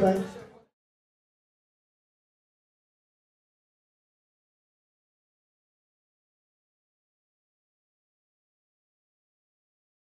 Bye.